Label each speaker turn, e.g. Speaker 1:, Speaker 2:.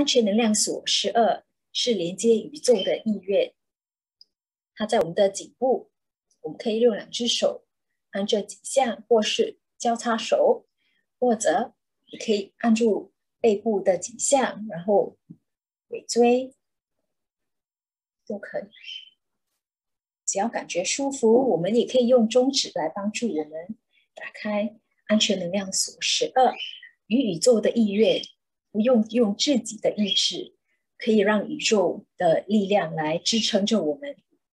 Speaker 1: 安全能量锁十二是连接宇宙的意愿，它在我们的颈部，我们可以用两只手按这几项，或是交叉手，或者你可以按住背部的几项，然后尾椎都可以。只要感觉舒服，我们也可以用中指来帮助我们打开安全能量锁十二与宇宙的意愿。不用用自己的意志，可以让宇宙的力量来支撑着我们，